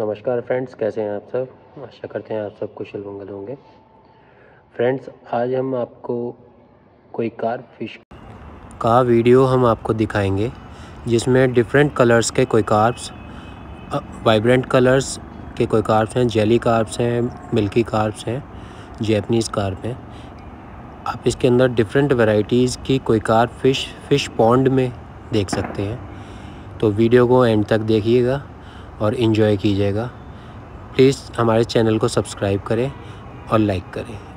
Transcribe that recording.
नमस्कार फ्रेंड्स, कैसे हैं आप सब? आशा करते हैं आप सब कुशल मंगल होंगे। फ्रेंड्स, आज हम आपको कोई कार फ़िश का वीडियो हम आपको दिखाएँगे, जिसमें डिफरेंट कलर्स के कोई कार्प्स वाइब्रेंट कलर्स के कोई कार्प्स हैं जेली कार्प्स हैं मिल्की कार्प्स हैं जैपनीज़ कार्प हैं। आप इसके अंदर डिफरेंट वैरायटीज़ की कोई कार्प फ़िश फ़िश पॉन्ड में देख सकते हैं। तो वीडियो को एंड तक देखिएगा। और इन्जॉय कीजिएगा। प्लीज़ हमारे चैनल को सब्सक्राइब करें और लाइक करें।